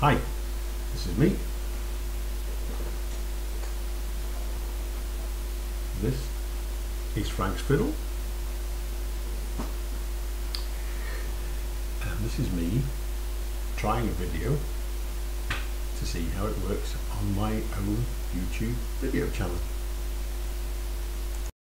Hi, this is me. This is Frank's Fiddle. And this is me trying a video to see how it works on my own YouTube video channel.